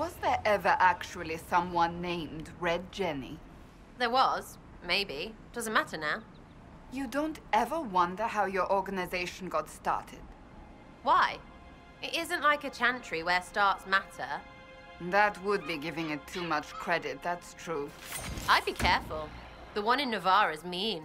Was there ever actually someone named Red Jenny? There was. Maybe. Doesn't matter now. You don't ever wonder how your organization got started? Why? It isn't like a chantry where starts matter. That would be giving it too much credit, that's true. I'd be careful. The one in Nevarra is mean.